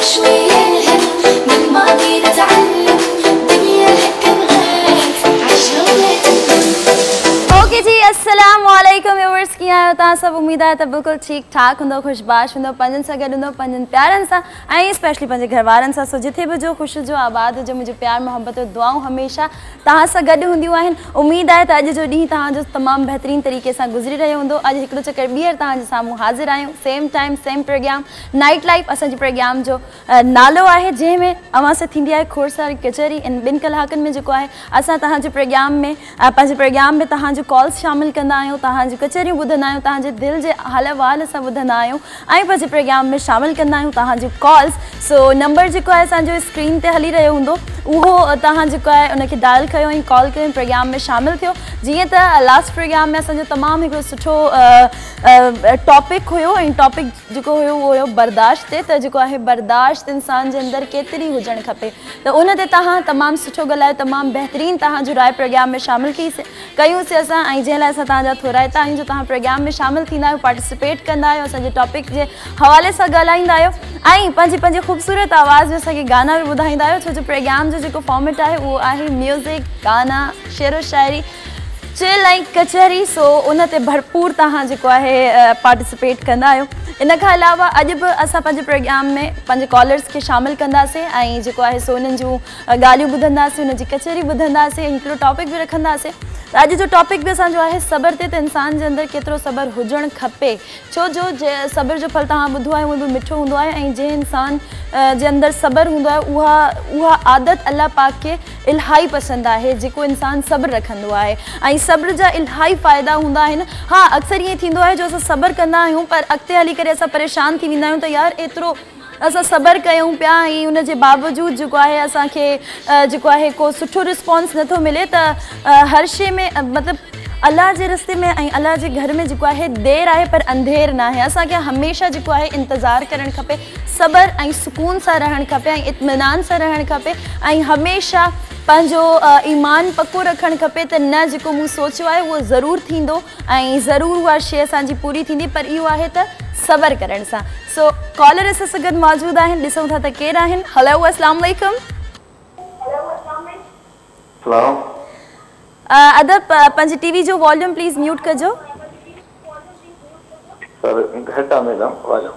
شوية الهم من ماضي نتعلم ओके जी अस्सलाम वालेकुम व्यूअर्स की आयो ता सब उम्मीद है त बिल्कुल ठीक ठाक हुंदो ख़ुशबाश हुंदो पंजन सां गॾु हूंदो पंहिंजनि प्यारनि सां ऐं स्पेशली पंजे घरवारन वारनि सो जिथे भी जो खुश जो आबाद जो मुझे प्यार मोहबत दुआओं हमेशा ता सां गड हूंदियूं आहिनि उम्मीद है त आज जो ता जो तमाम बेहतरीन तरीक़े सां गुज़री रहे हुंदो आज एकडो चक्कर बीर ता तव्हांजे सामू हाज़िर आयो same time same programme night life जो प्रोग्राम जो नालो आहे जे में अवा से थिंदी आहे खोरसार कचरी इन बिन कलाकन में जेको आहे ता जो प्रोग्राम में पंजे प्रोग्राम में ता जो कॉल्स शामिल कंदा आहियूं तव्हां कचहरियूं ॿुधंदा आहियूं तव्हांजे दिलि जे हाल अहवाल सां ॿुधंदा आहियूं ऐं पंहिंजे प्रोग्राम में शामिलु कंदा आहियूं कॉल्स सो नंबर जेको आहे असांजो स्क्रीन ते हली रहियो हूंदो उहो तव्हां जेको आहे उनखे डायल कयो ऐं कॉल कयो प्रोग्राम में शामिलु थियो जीअं त लास्ट प्रोग्राम में असांजो तमामु हिकिड़ो सुठो टॉपिक हुयो ऐं टॉपिक जेको हुयो उहो हुयो बर्दाश्त ते त जेको आहे बर्दाश्त इंसान जे अंदरि केतिरी हुजणु खपे त उन ते तव्हां तमामु सुठो ॻाल्हायो तमामु तव्हांजो राय प्रोग्राम में शामिलु कयूंसीं असां जैसे थोरा प्रोग्राम में शामिल पार्टिसिपेट कॉपिक के हवा से ाल खूबसूरत आवाज़ में गाना भी बुधाई छो जो प्रोग्राम जो, जो फॉर्मेट है वो है म्यूजिक गाना शेर व शायरी चेल ऐं कचहरी सो उन भरपूर तव्हां जेको आहे पार्टिसिपेट कंदा आहियो इन अलावा अॼु बि असां प्रोग्राम में पंहिंजे कॉलर्स खे शामिलु कंदासीं ऐं जेको सो उन्हनि जूं ॻाल्हियूं ॿुधंदासीं कचहरी ॿुधंदासीं हिकिड़ो टॉपिक भी रखंदासीं त अॼु जो टॉपिक भी असो है सबर से इंसान के अंदर केतो सबर हुजणु खपे छो जो सबर जो फल तुम बुध आहे उहो बि मिठो हों आहे इंसान जे अंदरि सबर हूंदो आदत अल्लाह पाक के इलाही पसंद है जो इंसान सबर रख सब्र जा इलाही फ़ाइदा हूंदा आहिनि हा अक्सर ईअं थींदो आहे जो असां सभु कंदा आहियूं पर अॻिते हली करे असां परेशान थी वेंदा आहियूं त यार एतिरो असां सभु कयूं पिया ऐं उन जे बावजूदु जेको आहे असांखे जेको आहे को सुठो रिस्पोंस नथो मिले त हर शइ में मतिलबु अल्लाह के रस्ते में अल्लाह के घर में जो है देर आहे पर अंधेर ना है असा असांखे हमेशा जो है इंतजार करणु खपे सबर ऐं सुकून से रहन खपे इत्मीनान से रहन खपे हमेशा पंजो ईमान पक्को रखन खपे त न जो मु सोचो है वो जरूर थींदो ऐं ज़रूरु उहा शइ असांजी पूरी थींदी पर यो है त सबर करण सा सो कॉलर असां सां गॾु मौजूदु आहिनि ॾिसूं था त केरु आहिनि हलो असलाम अदर पंज टीवी जो वॉल्यूम प्लीज म्यूट कर जो सर घटा में दम वाला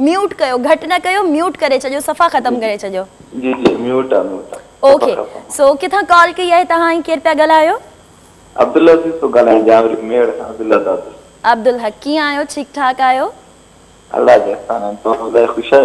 म्यूट कयो घट न कयो म्यूट करे छजो सफा खत्म करे छजो जी जी म्यूट आ म्यूट ओके सो किथा कॉल की है तहां ई कृपया गलायो अब्दुल हक तो गलाय जाव मेड अब्दुल हक अब्दुल हक की आयो ठीक ठाक आयो अल्लाह जस्तान तो बहुत खुश है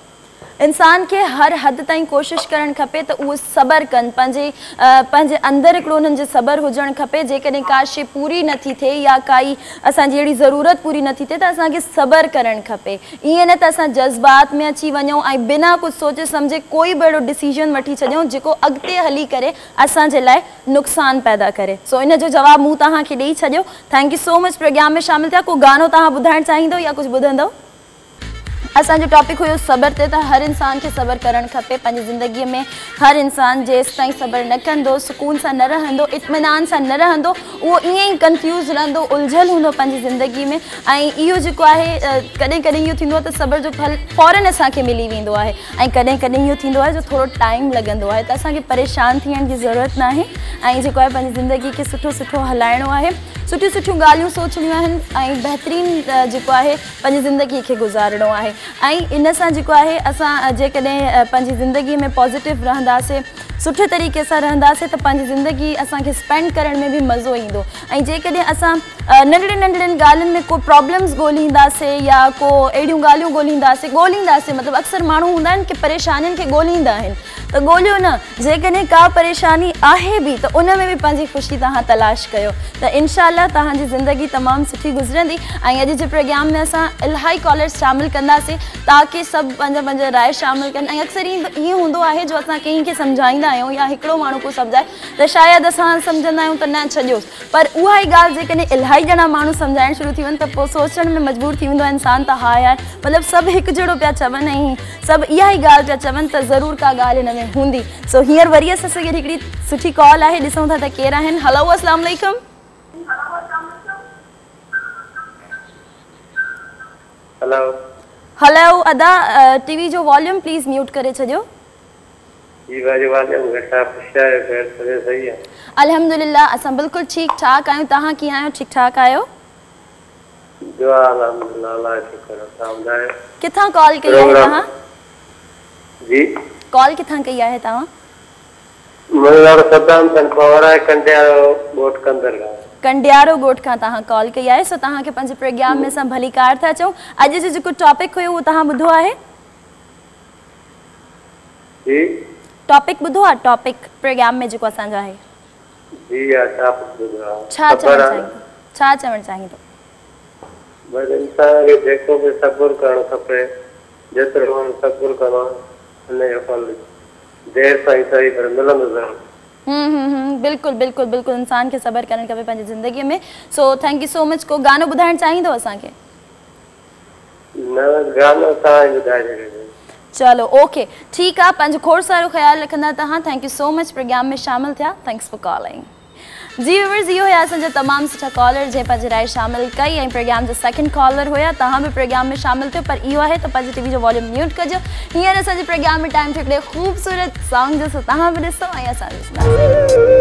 इंसान के हर हद तक कोशिश करणु खपे तो वो सबर कन पंजे पंजे अंदर हिकिड़ो उन्हनि जे सबर हुजणु खपे जेकॾहिं का शइ पूरी नथी थे या काई असांजी जेडी ज़रूरत पूरी नथी थिए त के सबर करणु खपे ईअं न त असां जज़्बात में अची वञूं आई बिना कुछ सोचे समझे कोई बड़ो डिसीजन वठी छॾियूं जेको अगते हली करे असांजे लाइ नुक़सानु पैदा करे सो इन जो सो मच प्रोग्राम में को गानो या असो टॉपिक हुए सबर से हर इंसान के सबर करणु खपे पंहिंजी में हर इंसान जैस तीन सबर न कह सुकून से न रह इतमान से न रह वो इं ई कंफ्यूज़ रो उलझल हों जिंदगी में इो जो है कदें कदें यो इहो सबर जो फल फौरन असांखे मिली वो है कदें कदें यो इहो जो थोड़ा टाइम लगन है तो असांखे परेशान थियण की ज़रूरत ना आहे ऐं जेको ज़िंदगी के सुठो सुठो हलो है सुठी सुठी ॻाल्हियूं सोचणियूं आहिनि ऐं बहितरीनु जेको आहे पंहिंजी ज़िंदगीअ खे गुज़ारिणो आहे इन सां जेको आहे असां जेकॾहिं में पॉज़िटिव रहंदासीं सुठे तरीक़े से रहंदासीं तो ज़िंदगी असांखे स्पेंड करण में बि मज़ो ईंदो ऐं जेकॾहिं असां नंढड़नि नंढड़नि में को प्रॉब्लम्स ॻोल्हींदासीं या को अहिड़ियूं ॻाल्हियूं ॻोल्हींदासीं ॻोल्हींदासीं मतिलबु अक्सर माण्हू हूँ कि की परेशानियुनि खे ॻोल्हींदा आहिनि न जेकॾहिं का परेशानी आहे भी तो उन में बि ख़ुशी तुम तलाश कर त इनशाला तव्हांजी ज़िंदगी तमामु सुठी गुज़रंदी ऐं अॼु प्रोग्राम में अस इलाही कॉलर्स शामिल कंदासीं से ताकी सभु पंहिंजा पंहिंजा राय शामिलु कनि अक्सर ईअं हूंदो आहे जो असां कंहिंखे सम्झाईंदा आहियूं या हिकिड़ो माण्हू को सम्झाए त शायदि असां सम्झंदा आहियूं न छॾियोसि पर उहा ई ॻाल्हि जेकॾहिं इलाही ॼणा शुरू थी वञनि त में मजबूर थी वेंदो इंसान तो हा यार मतलब सब एक जड़ो पा चवन सब सभु इहा ई ॻाल्हि पिया का ॻाल्हि में हूंदी सो हींअर वरी असां गॾु कॉल आहे ॾिसूं था त हलो असलाम Hello. हलायो अदा टीवी जो वॉल्यूम प्लीज म्यूट करे छजो जी वाजो वॉल्यूम घटा पुछा है फिर सही तो सही है अल्हम्दुलिल्लाह असा बिल्कुल ठीक ठाक आयो तहां की आयो ठीक ठाक आयो जो अल्हम्दुलिल्लाह अल्लाह शुक्र ताम दाए किथा कॉल के आहे ताहा जी कॉल किथा के कई तहां मेरा सदान तन पावर है कंडिया बोट कंदर का कंडियारो ॻोठ का तव्हां कॉल कई आहे सो तव्हांखे पंहिंजे प्रोग्राम में असां भली कार था चो आज जो जो टॉपिक हो हुयो उहो तव्हां है आहे टॉपिक बुधो आहे टॉपिक प्रोग्राम में जो जेको असांजो आहे छा अच्छा अच्छा छा चवणु तो बसि इंसान के देखो बि सबर करणु खपे जतरो सबर करणु हुनजो फल देर सही सही पर मिलन जरूर बिल्कुलु बिल्कुलु बिल्कुलु इंसान खे सबर करणु खपे पंहिंजी ज़िंदगीअ में सो थैंक्यू सो मच को गानो ॿुधाइणु चाहींदव असांखे चलो ओके ठीकु आहे पंहिंजो खोर सारो ख़्यालु रखंदा तव्हां थैंक्यू सो मच प्रोग्राम में शामिल थिया थैंक्स फॉर कॉलिंग जी व्यूवर्स इहो हुया असांजा तमाम सुठा कॉलर जे पंहिंजे राय शामिल कई ए प्रोग्राम जो सेकंड कॉलर होया तहां भी प्रोग्राम में शामिल थे पर इहो है तो पंहिंजे टीवी जो वॉल्यूम म्यूट कजो हींअर असांजे प्रोग्राम में टाइम थियो ख़ूबसूरत सॉन्ग जो तहां भी बि आया सा असां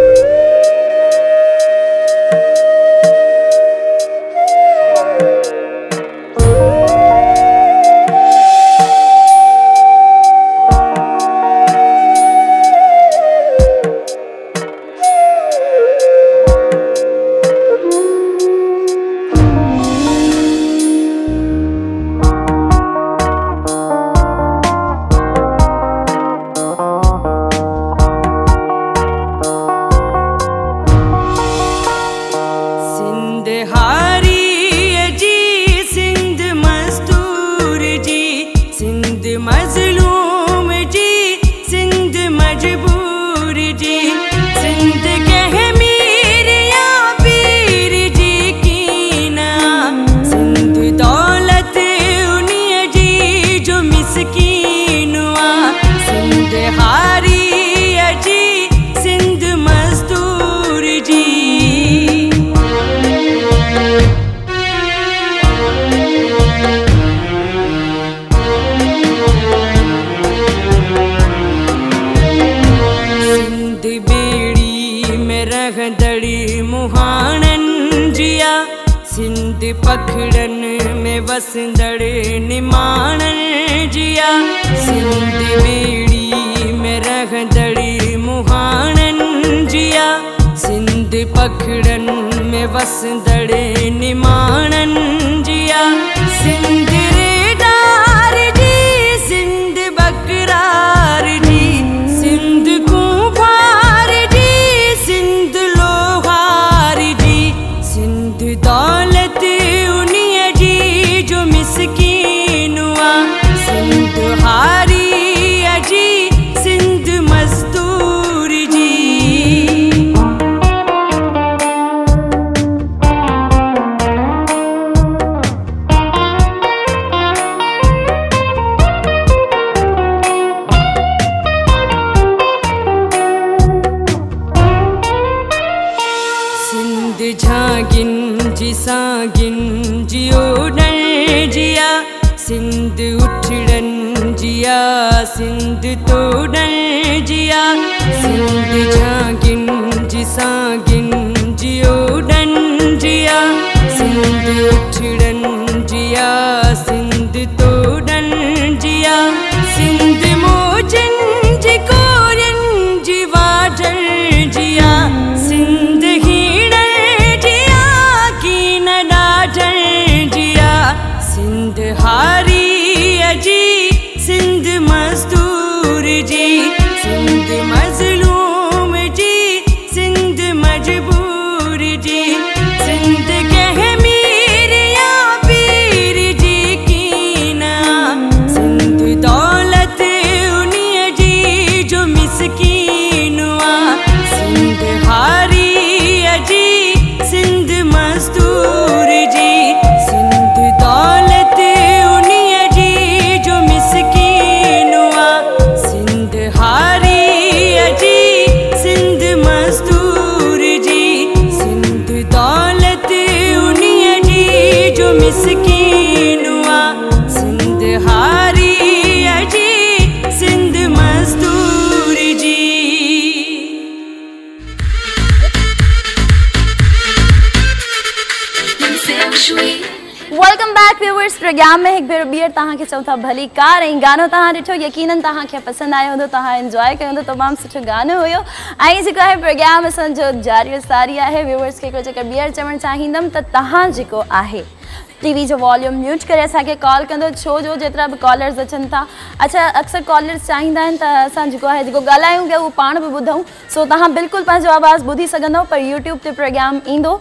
खडन में वस डड़े निमानन प्रोग्राम में एक भेर बीहर तव्हांखे चऊं भली कार ऐं गानो दिठो ॾिठो यकीननि तव्हांखे पसंदि आयो हूंदो तव्हां इंजॉय कयो हूंदो तमामु सुठो गानो हुयो ऐं प्रोग्राम असांजो जारी सारी है व्यूवर्स के हिकिड़ो चकर ॿीहर चवणु चाहींदमि त टीवी जो वॉल्यूम म्यूट करे असांखे कॉल कंदो जो जेतिरा बि कॉलर्स अचनि था अच्छा अक्सर कॉलर्स चाहींदा आहिनि त असां जेको आहे जेको ॻाल्हायूं पिया उहो पाण बि ॿुधूं सो तव्हां बिल्कुलु पंहिंजो आवाज़ु ॿुधी सघंदव पर यूट्यूब ते प्रोग्राम ईंदो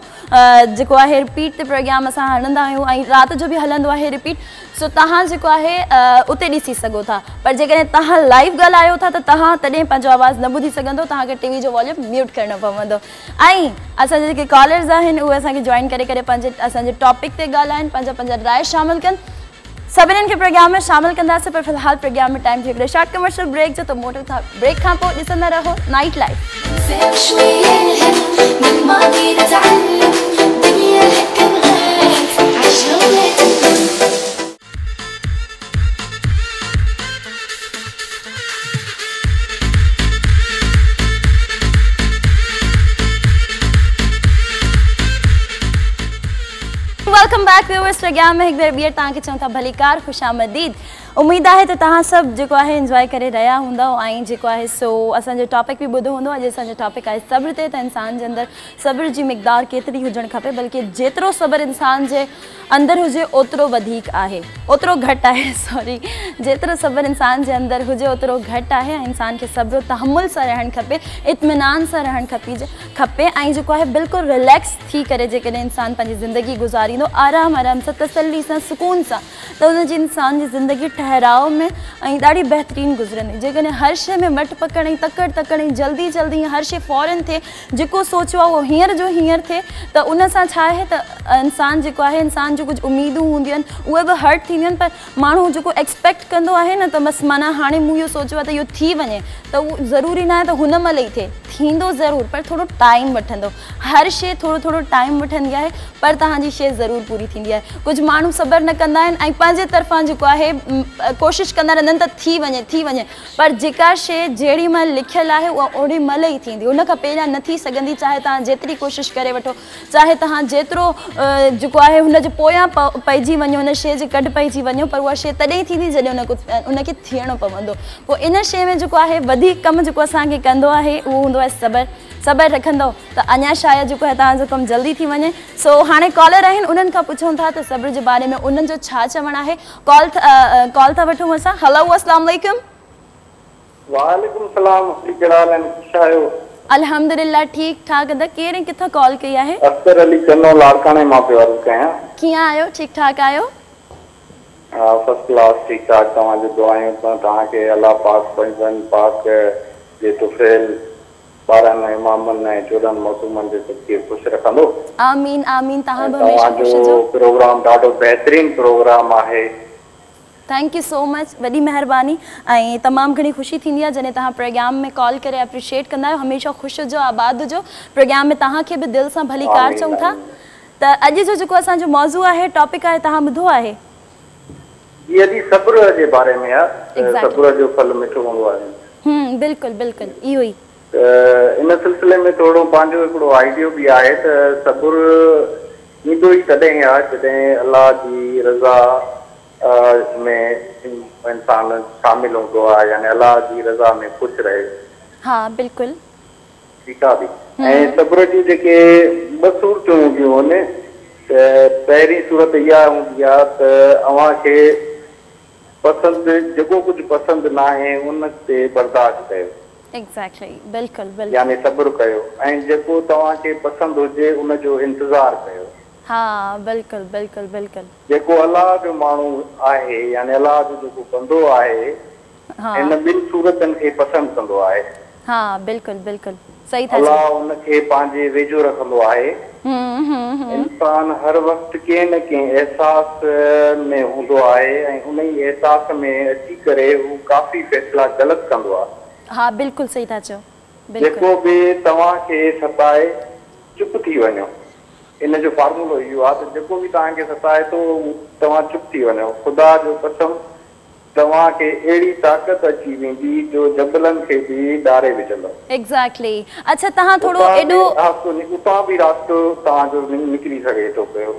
जेको आहे रिपीट ते प्रोग्राम असां हणंदा आहियूं ऐं राति जो बि हलंदो आहे रिपीट सो तव्हां है आहे उते था पर जेकॾहिं तव्हां लाइव ॻाल्हायो तो त तव्हां न बुझी सघंदो तव्हांखे जो वॉल्यूम म्यूट करिणो पवंदो ऐं कॉलर्स आहिनि उहे असांखे जॉइन करे टॉपिक से ॻाल्हाइनि पंहिंजा पंहिंजा राय शामिलु कनि सभिनीनि खे प्रोग्राम में शामिल कंदासीं पर फ़िलहालु प्रोग्राम में टाइम थी शॉर्ट कमर्शियल ब्रेक जो त मोटो था ब्रेक का रहो night life welcome back viewers प्रज्ञा में एक बार ॿीहर तांके चौथा भलीकार ख़ुशामदीद उम्मीद है तो तव्हां जो है इंजॉय कर रहा हूंदा ऐं जेको आहे सो असांजो टॉपिक भी ॿुधो हूंदो अॼु टॉपिक है सब्र ते इंसान के अंदर सब्र की मिक़दारु केतरी होजन खपे बल्कि जो सब्र इंसान के अंदर होतो है वधीक आहे ओतिरो सॉरी जेतिरो सब्र इंसान जे अंदर हुजे ओतिरो घटि इंसान के सब्र तहमुल सां रहणु खपे इतमिनान सां रहणु खपीजे खपे ऐं जेको आहे रिलैक्स थी करे जेकॾहिं इंसानु ज़िंदगी गुजारी आराम आराम से तसली सां सुकून सां तो हुनजी इंसान जी ज़िंदगी पहराव में ढी बेहतरीन गुजरने जैसे हर शे में मट पकड़ तकड़ तकड़ जल्दी जल्दी हर शे फॉरन थे जो सोचो वो उहो जो हींअर थे तो उन सां छा आहे इंसान जो कुछ उम्मीदू होंदन उ हर्ट थी पर माण्हू जो एक्सपेक्ट कह तो बस माना हाँ मुझे सोचो तो यो थी वे तो ज़रूरी ना तो उन मल ही थे जरूर पर थोड़ो टाइम वो हर शे थोड़ो थोड़ो टाइम वी है पर तव्हांजी शे जरूर पूरी थी कुछ मू सबर न कहे तरफा जो है कोशिशि कंदा रहंदा त थी वञे थी वञे पर जेका शइ जेॾीमहिल लिखियलु आहे उहा ओॾीमहिल ई थींदी उनखां पहिरियां न थी सघंदी चाहे तव्हां जेतिरी कोशिशि करे वठो चाहे तव्हां जेतिरो जेको आहे हुनजे पोयां पइजी वञो उन शइ जी कॾहिं पइजी वञो पर उहा शइ तॾहिं थींदी जॾहिं हुनखे थियणो पवंदो पोइ इन शइ में जेको आहे वधीक कमु जेको असांखे कंदो आहे उहो हूंदो आहे सबरु सबुरु रखंदो त अञा छा जेको आहे तव्हांजो कमु जल्दी थी वञे सो हाणे कॉलर आहिनि उन्हनि खां पुछूं था त जे बारे में उन्हनि जो छा चवणु आहे कॉल कॉल सवाल था वठो मसा हेलो अस्सलाम वालेकुम वालेकुम सलाम एंड अल्हम्दुलिल्लाह अच्छा ठीक ठाक अदा केरे किथा कॉल किया है अक्सर अली चनो लाड़काने मा पे वर के कया किया आयो ठीक ठाक आयो हां फर्स्ट क्लास ठीक ठाक तमा जो दुआएं ता ता के अल्लाह पाक पंजन पाक जे तुफेल तो बारहन इमामन ऐं चोॾहनि मौसूमनि जे सदके ख़ुशि रखंदो आमीन आमीन तव्हां बि हमेशह ख़ुशि रहो प्रोग्राम ॾाढो बहितरीनु प्रोग्राम आहे थैंक यू सो मच वॾी महिरबानी ऐं तमामु ख़ुशी थींदी आहे जॾहिं प्रोग्राम में कॉल करे एप्रिशिएट कंदा आहियो हमेशह ख़ुशि आबाद हुजो प्रोग्राम में तव्हांखे बि दिलि सां भली कार चऊं था त अॼु जो जेको असांजो मौज़ू आहे टॉपिक आहे तव्हां ॿुधो आहे बिल्कुलु बिल्कुलु रज़ा में इंसान शामिल हो यानी अलाह जी रज़ा में खुश रहे हा बिल्कुल ठीक आहे बि हम्म। ऐं सब्र जूं जेके ॿ सूरतूं हूंदियूं आहिनि त सूरत इहा हूंदी आहे त अव्हांखे पसंद जेको कुझु पसंदि न आहे उन ते बर्दाश्त कयो एग्ज़ैक्टली बिल्कुलु यानी सब्र कयो ऐं जेको तव्हांखे पसंदि हुजे उनजो इंतज़ारु कयो हा बिल्कुलु बिल्कुलु बिल्कुलु जेको अलाज माण्हू आहे यानी अलाज जेको कंदो आहे हा बिल्कुलु बिल्कुलु सही अलाह हुनखे पंहिंजे वेझो रखंदो आहे इंसान हर वक़्तु कंहिं न कंहिं अहसास में हूंदो आहे ऐं उन ई अहसास में अची करे काफ़ी फैसला ग़लति कंदो आहे हा बिल्कुलु सही था चओ जेको बि तव्हांखे सताए चुप थी वञो इन जो फॉर्मूलो इहो आहे त जेको बि तव्हांखे सताए थो तव्हां चुप थी वञो ख़ुदा जो कसम तव्हांखे अहिड़ी ताक़त अची वेंदी जो जबलनि खे बि ॾारे विझंदो एक्ज़ेक्टली अच्छा तव्हां थोरो उतां बि रास्तो तव्हांजो निकिरी सघे थो पियो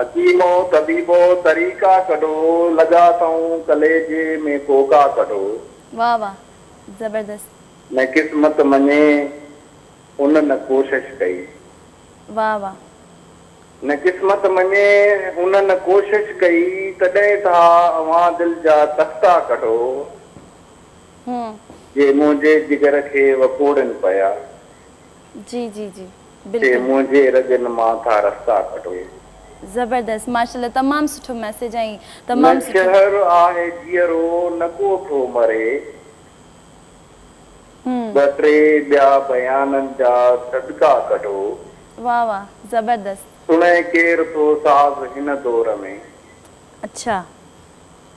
हकीमो तबीबो तरीका कढो लॻा अथऊं कलेजे में कोका कढो वाह वाह ज़बरदस्त न क़िस्मत मञे उन न कोशिश कई वाह वाह न क़िस्मत मञे हुन न कोशिश कई तॾहिं था अवां दिल जा तख़्ता कढो हम्म। जे मुंहिंजे जिगर खे वकोड़नि पिया जी जी जी जे मुंहिंजे रगनि मां था रस्ता कढो जबरदस्त माशाल्लाह तमाम सुठो मैसेज आई तमामु शहर आहे जीअरो नको थो मरे हम्म टे ब्या बयानन जा सदका कडो वाह वाह जबरदस्त सुने केर तो साज़ हिन दौर में अच्छा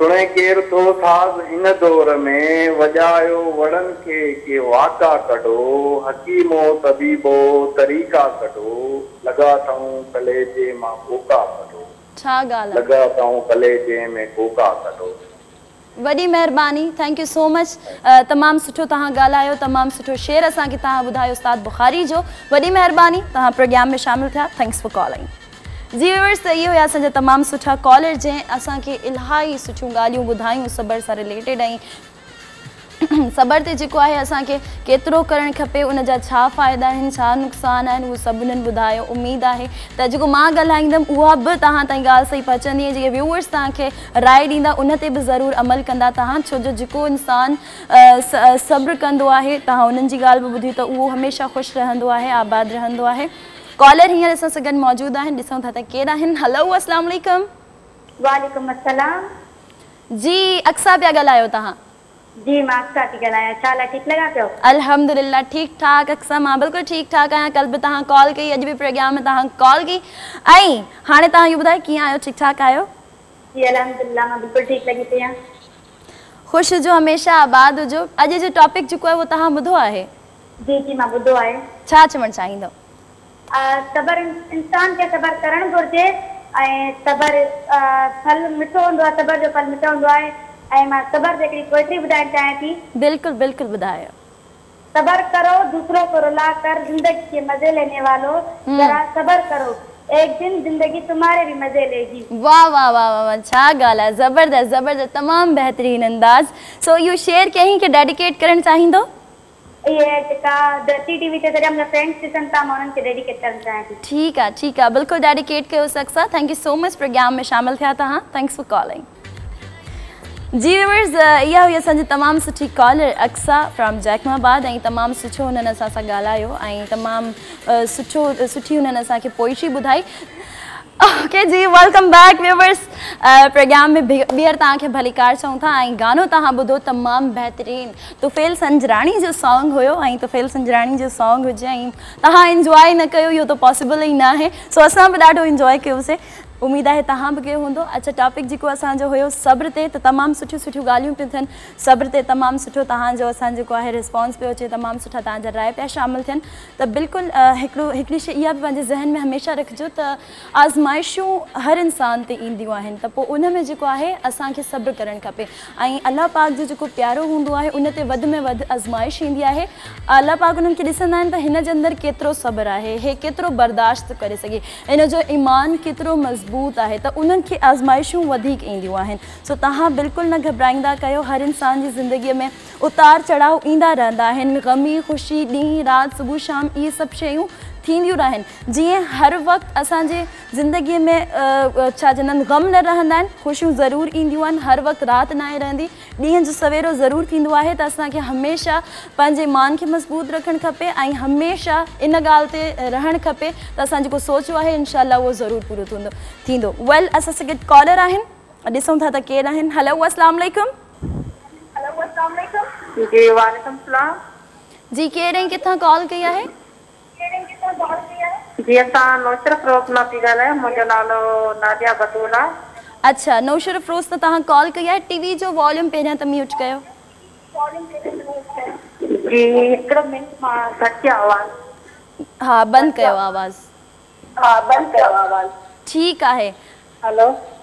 سنهي کي رتو سال هن دور ۾ وجايو وڙن کي ڪهڙا واڪا کڙو حڪيمو طبيبو طريقا کڙو لڳا تاون کلي تي ما کوکا کڙو ڇا گالا لڳا تاون کلي تي مي کوکا जी तो त इहे हुया तमाम सुचा कॉलेज हैं जंहिं के इलाही सुठियूं ॻाल्हियूं ॿुधायूं सबर सारे रिलेटेड ऐं सबर ते जिको जेको आहे के केत्रो करणु खपे उन जा छा फायदा हैं छा नुक़सानु आहिनि उहो सभु उन्हनि ॿुधायो उमेदु आहे त जेको मां ॻाल्हाईंदमि उहा बि तव्हां ताईं ॻाल्हि सां ई पहुचंदी जेके व्यूवर्स के राय ॾींदा उन्हें ते बि ज़रूरु अमल कंदा तव्हां छो जो जिको इंसान सब्रु कंदो आहे तव्हां उन्हें जी ॻाल्हि बि ॿुधी त उहो हमेशह ख़ुशि रहंदो आहे आबादु कॉलर हींअर असां सां मौजूद मौजूदु आहिनि था त केरु आहिनि हेलो अस्सलाम वालेकुम वालेकुम अस्सलाम जी अक्सा पिया ॻाल्हायो तव्हां जी माक्सा अक्सा थी ॻाल्हायां छा लाइ ठीकु लॻा पियो अल्हम्दुलिल्लाह ठीक ठाक अक्सा मां बिल्कुल ठीक ठाक आहियां कल भी तव्हां कॉल की अॼु बि प्रोग्राम में तव्हां कॉल कई ऐं हाणे तव्हां इहो बताए कीअं आहियो ठीक ठाक आहियो जी अल्हम्दुलिल्लाह मां बिल्कुल ठीक लगी पई आहियां ख़ुशि हुजो हमेशह आबाद जो अॼु जो टॉपिक जेको आहे उहो तव्हां ॿुधो है जी जी मां ॿुधो है छा चवणु चाहींदव सबर इंसान के सबर करण घुर्जे सबर फल मिठो हों सबर जो फल मिठो हों सबर ते हिकिड़ी पोइट्री ॿुधाइणु चाहियां थी बिल्कुल बिल्कुल बुधा सबर करो दूसरों को रुला कर जिंदगी के मजे लेने वालों हम्म। जरा सबर करो एक दिन जिंदगी तुम्हारे भी मज़े लेगी वाह वाह वाह वाह वा, छा ॻाल्हि ज़बरदस्त ज़बरदस्त तमाम बेहतरीन अंदाज़ सो यू शेयर कहीं के डेडिकेट करना चाहिए ठीक है ठीक है बिल्कुल डेडिकेट कयो सकसा thank you so much programme में शामिल थे थैंक्स फॉर कॉलिंग जी रिवर्स इहा हुई असांजी तमामु सुठी कॉलर अक्सा फ्रॉम जैकमाबाद तमाम तमामु सुठो हुननि असां सां सुठो सुठी हुननि असांखे पोइशी ओके जी वेलकम बैक व्यूवर्स प्रोग्राम में बीहर तक भली कार चऊं था गानों गानो हाँ बुध तमाम बेहतरीन तुफ़ेल तो संजराणी जो सॉन्ग हो तुफ़ेल संजराणी जो सॉन्ग हुजे तुम इंजॉय न कर इहो त पॉसिबल ही ना है सो असां भी ढो इंजॉय कर उम्मीद है तव्हां भी हों अच्छा टॉपिक जो असो हो सब्र ते त तमामु सुठ सुठियूं ॻाल्हियूं पियूं थियनि ते तमामु सुठो तहो असो है रिस्पॉन्स पे अच्छे तमाम सुठा तव्हांजा राय पिया शामिल थन तो बिल्कुल शे हिकिड़ी ज़हन में हमेशा रखो तो आज़माइशूं हर इंसान से ईंदियूं आहिनि त पोइ उन में जेको आहे असांखे खपे ऐं पाक जो जो प्यारो हों उन ते में वधि आज़माइश ईंदी आहे अलाह पाक उन्हनि खे ॾिसंदा आहिनि त हिन सब्र है ये केतो बर्दाश्त थो करे इन जो ईमान केतो मज़बूत मज़बूत है त उन्हनि खे आज़माइशूं सो तव्हां न घबराईंदा कयो हर इंसान की जिंदगी में उतार चढ़ाव इंदा रहंदा ग़मी ख़ुशी ॾींहुं रात सुबह शाम ये सब शयूं थींदियूं रहनि हर वक़्तु असांजे ज़िंदगीअ में छा ग़म न रहंदा आहिनि जरूर इंदून हर वक्त रात नाहे रही ॾींहं जो सवेरो ज़रूरु थींदो आहे त असांखे मान खे मज़बूत रखणु खपे ऐं हमेशह इन गाल ते रहणु खपे त असां जेको सोचियो आहे इनशा उहो ज़रूरु वेल असां कॉलर आहिनि था त हलो असलम जी वालेकुम सलाम कॉल कई है जी असां नौशरफ रोज़ना थी ॻाल्हायां मुंहिंजो नालो नादिया बतूला अच्छा नौशरफ रोज़ त तो तव्हां कॉल कई आहे टीवी जो वॉल्यूम पहिरियां त तो म्यूट कयो जी हिकिड़ो मिंट मां घटि आवाज़ हा बंदि कयो आवाज़ हा बंदि कयो आवाज़ ठीकु आहे hello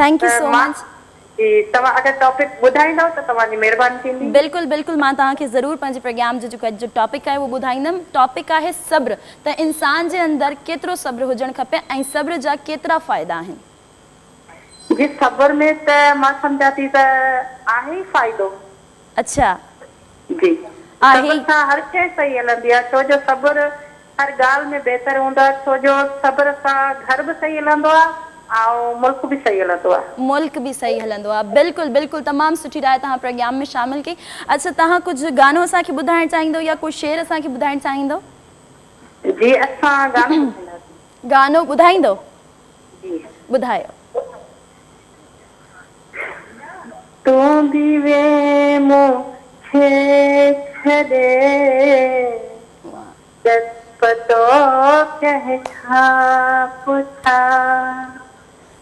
thank you so much बिल्कुल बिल्कुल मां तांके जरूर पंज प्रोग्राम जो जो टॉपिक है वो बुधाइनम टॉपिक आ सब्र त इंसान जे अंदर केत्रो सब्र होजन खपे अई सब्र जा केतरा फायदा है गे सब्र में त मां समझाती ता आही फायदो अच्छा जी ता हर छे सही लंदा छ जो सब्र हर में जो सब्र घर सही मुल्क भी सही हलंदो आहे मुल्क बि सही हलंदो बिल्कुल बिल्कुल तमाम तमामु राय तुम प्रोग्राम में शामिल की अच्छा तव्हां कुझु गानो असांखे ॿुधाइणु चाहींदो या कुछ शेर असांखे ॿुधाइणु चाहींदो जी असां गानो गानो ॿुधाईंदो बुधायो तू भी वे मो छे छदे जस पतो कह था पुछा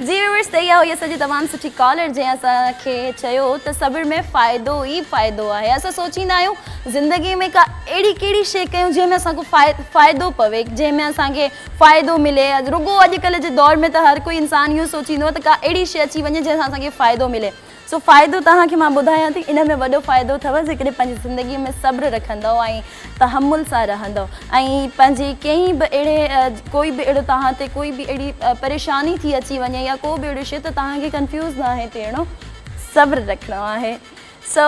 जी व्यूवर्स व्यूअर्स तयार हुई असांजी तमाम सुठी कॉलर जंहिं असांखे चयो त सब्र में फ़ाइदो ही फ़ाइदो है अस सोचिंदा आहियूं ज़िंदगीअ में का अहिड़ी कहिड़ी शइ कयूं जंहिंमें असांखे फ़ाइ फ़ाइदो पवे जंहिंमें असांखे फ़ाइदो मिले रुगो अॼुकल्ह जे दौर में त हर कोई इंसान यो सोचींदो आहे त का अहिड़ी शइ अची वञे जंहिंसां असांखे फ़ाइदो मिले सो फ़ाइदो तव्हांखे मां ॿुधायां थी इन में वॾो फ़ाइदो अथव जेकॾहिं पंहिंजी ज़िंदगीअ में सब्र रखंदव ऐं तहमुल सां रहंदव ऐं पंहिंजी कंहिं बि अहिड़े कोई बि अहिड़ो तव्हां ते कोई बि अहिड़ी परेशानी थी अची वञे या को बि अहिड़ी शइ त तव्हांखे कंफ्यूज़ न आहे की सब्र रखिणो आहे सो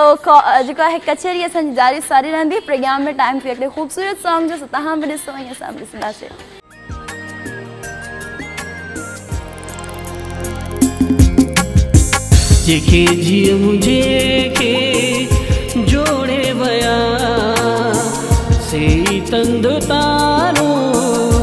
जेको आहे कचहरी असांजी जारी सारी रहंदी प्रोग्राम में टाइम थी अहिड़े ख़ूबसूरत सॉन्ग तव्हां बि ॾिसो ऐं असां ॾिसंदासीं ये कीजिए मुझे के जोड़े बया से तंद तारों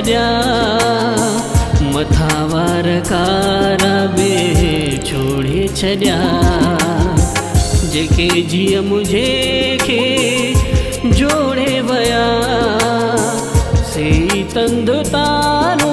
छड्या मथावार कारा बे छोड़े छड्या जेके जिया मुझे के जोड़े वया से तंद तारो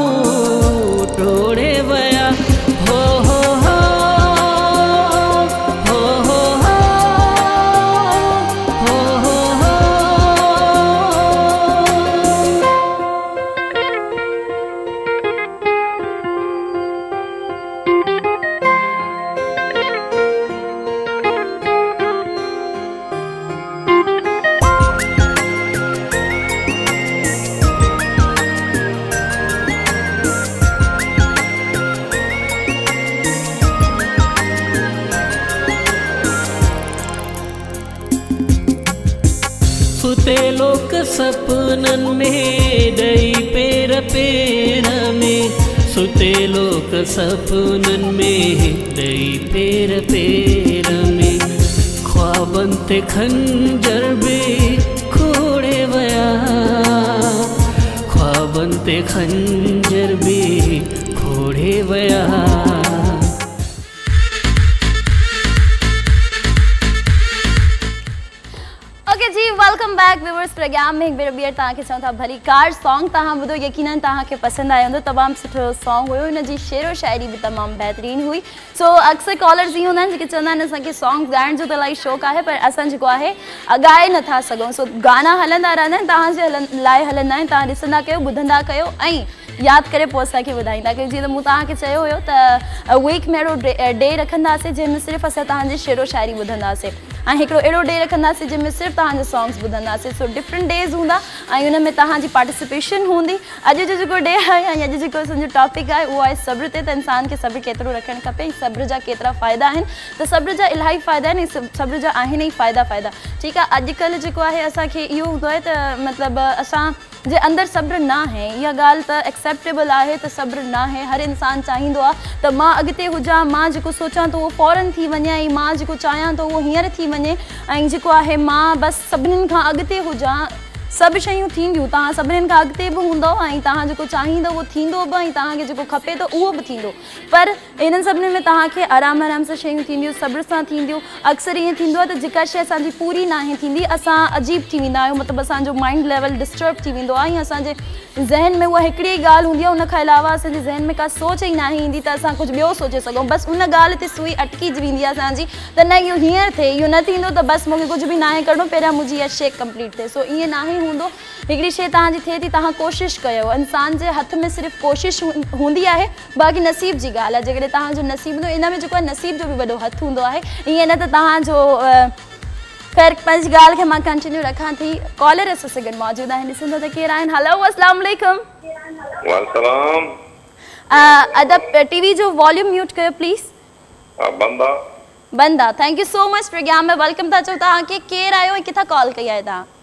भली कार सॉन्ग तुम बुध यकीन तक पसंद आया हों तमाम सुनो सॉन्ग हुए उन शेर व शायरी भी तमाम बेहतरीन हुई सो अक्सर कॉलर्स ये हूंदा जो चवन चवंदा आहिनि सॉन्ग ॻाइण जो तो इलाही शौक है पर असो है आहे ना नथा सघूं सो गाना हलंदा रहा आहिनि तव्हांजे हलन लाइ हलंदा आहिनि कर ॾिसंदा कर याद कयो ऐं यादि करे पोइ असांखे हो कयो वीक में अड़ो डे रखंदासीं जंहिंमें सिर्फ़ु असां तव्हांजी व शायरी बुधंदे ऐं हिकिड़ो अहिड़ो डे रखंदासीं जंहिंमें सिर्फ़ु तव्हांजो सॉन्ग्स ॿुधंदासीं सो डिफरेंट डेज़ हूंदा ऐं उनमें तव्हांजी पार्टिसिपेशन हूंदी अॼु जो जेको डे आहे ऐं अॼु जेको असांजो टॉपिक आहे उहो आहे सब्र ते त इंसान खे सब्र केतिरो रखणु खपे सब्र जा केतिरा फ़ाइदा आहिनि त सभु जा इलाही फ़ाइदा आहिनि सब्र सभु सभु जा आहिनि ई फ़ाइदा फ़ाइदा ठीकु आहे अॼुकल्ह जेको आहे असांखे इहो हूंदो आहे त मतिलबु असां जे अंदर सब्र ना है यह गाल त एक्सेप्टेबल आहे त सब्र ना है हर इंसान चाहींदो आहे त मां अॻिते हुजा मां जेको सोचा तो वो फ़ौरन थी वञे ऐं मां जेको चाहियां तो वो हींअर थी वञे ऐं जेको आहे मां बस सभिनीनि खां अॻिते हुजा सभु शयूं थींदियूं तव्हां सभिनीनि खां अॻिते बि हूंदव ऐं तव्हां जेको चाहींदव उहो थींदो बि ऐं तव्हांखे जेको खपे थो उहो बि थींदो पर इन्हनि सभिनीनि में तव्हांखे आराम आराम सां शयूं थींदियूं सब्र सां थींदियूं अक्सर ईअं थींदो आहे त जेका शइ असांजी पूरी नाहे थींदी असां अजीब थी वेंदा आहियूं मतिलबु असांजो माइंड लेवल डिस्टर्ब थी वेंदो आहे ऐं असांजे ज़हन में उहा हिकिड़ी ई ॻाल्हि हूंदी आहे उनखां अलावा असांजे ज़हन में का सोच ई नाहे ईंदी त असां कुझु ॿियो सोचे सघूं बसि उन ॻाल्हि ते सुई अटकी वेंदी आहे असांजी त न इहो हींअर थिए इहो न थींदो त बसि मूंखे कुझु बि नाहे करिणो पहिरां मुंहिंजी इहा शइ कंप्लीट थिए सो ईअं नाहे हूंदो हिकिड़ी थे थी तुम कोशिश कर इंसान के हथ में सिर्फ कोशिश हूंदी आहे बाक़ी नसीब की गाल आहे नसीब इन में जो नसीब जो भी वो हथ हों आहे ईअं न त ख़ैर पंहिंजी गाल खे मां कंटिन्यू रखा थी कॉलर असां सां गॾु मौजूदु आहिनि ॾिसूं था त केरु आहिनि हलो असलाम वालेकुम अदब टीवी जो वॉल्यूम म्यूट कर प्लीज़ बंदा बंदा thank you so much programme में वेलकम था चओ तव्हांखे के केर आयो किथा कॉल किया आहे तव्हां